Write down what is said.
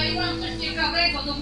我要放孙兴慜的《爱过痛》。